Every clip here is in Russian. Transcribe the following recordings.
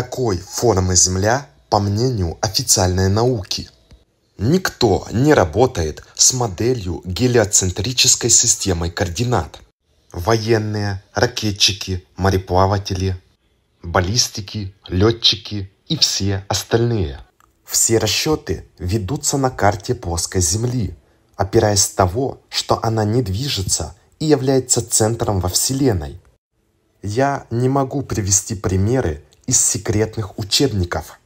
какой формы Земля по мнению официальной науки. Никто не работает с моделью гелиоцентрической системой координат. Военные, ракетчики, мореплаватели, баллистики, летчики и все остальные. Все расчеты ведутся на карте плоской Земли, опираясь того, что она не движется и является центром во Вселенной. Я не могу привести примеры из секретных учебников.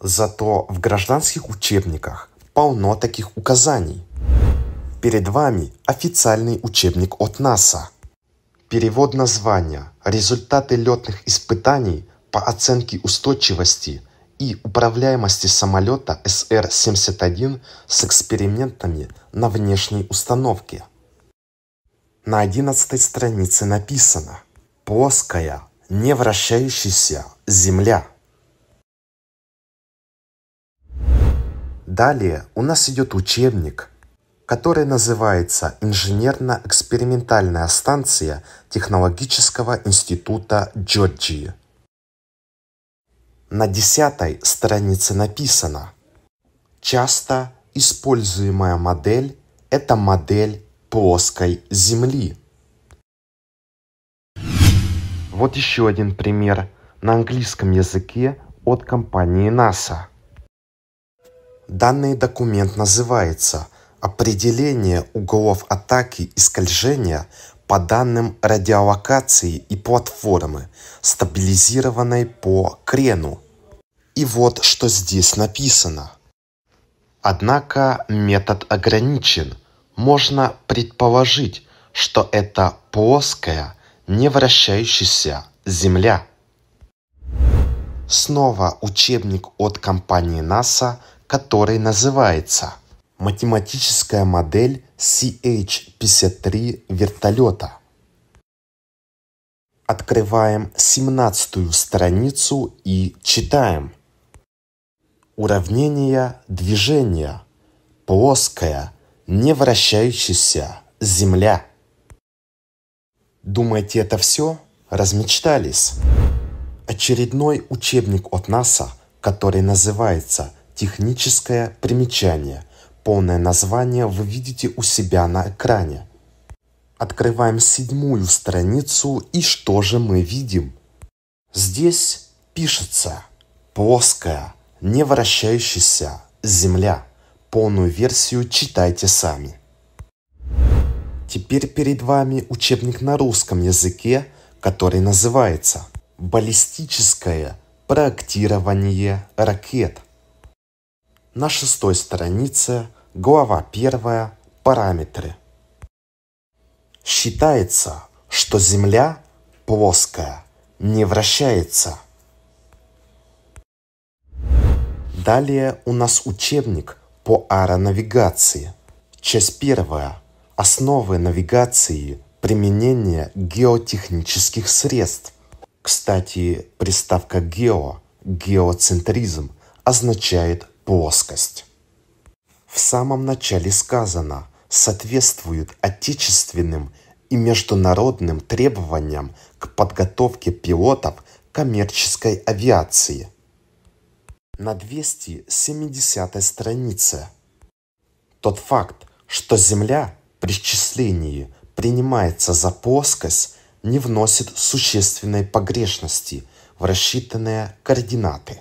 Зато в гражданских учебниках полно таких указаний. Перед вами официальный учебник от НАСА. Перевод названия «Результаты летных испытаний по оценке устойчивости и управляемости самолета СР-71 с экспериментами на внешней установке». На 11 странице написано «Плоская, не вращающаяся Земля». Далее у нас идет учебник, который называется «Инженерно-экспериментальная станция Технологического института Джорджии». На десятой странице написано «Часто используемая модель – это модель плоской Земли». Вот еще один пример на английском языке от компании NASA – Данный документ называется «Определение углов атаки и скольжения по данным радиолокации и платформы, стабилизированной по крену». И вот что здесь написано. Однако метод ограничен. Можно предположить, что это плоская, не вращающаяся Земля. Снова учебник от компании НАСА – который называется «Математическая модель CH-53 вертолета». Открываем 17 страницу и читаем. Уравнение движения. Плоская, не вращающаяся Земля. Думаете, это все? Размечтались? Очередной учебник от НАСА, который называется Техническое примечание. Полное название вы видите у себя на экране. Открываем седьмую страницу и что же мы видим? Здесь пишется плоская, не вращающаяся Земля. Полную версию читайте сами. Теперь перед вами учебник на русском языке, который называется «Баллистическое проектирование ракет». На шестой странице, глава первая, параметры. Считается, что Земля плоская, не вращается. Далее у нас учебник по аэронавигации. Часть первая. Основы навигации, применение геотехнических средств. Кстати, приставка «гео» – геоцентризм означает плоскость. В самом начале сказано «соответствует отечественным и международным требованиям к подготовке пилотов коммерческой авиации». На 270 странице. Тот факт, что Земля при счислении принимается за плоскость, не вносит существенной погрешности в рассчитанные координаты.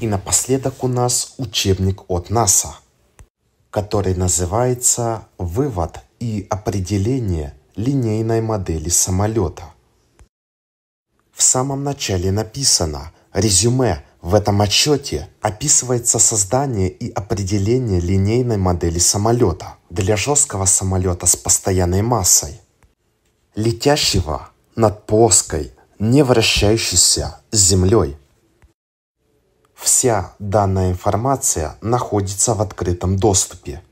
И напоследок у нас учебник от НАСА, который называется «Вывод и определение линейной модели самолета». В самом начале написано «Резюме в этом отчете описывается создание и определение линейной модели самолета для жесткого самолета с постоянной массой, летящего над плоской, не вращающейся Землей. Вся данная информация находится в открытом доступе.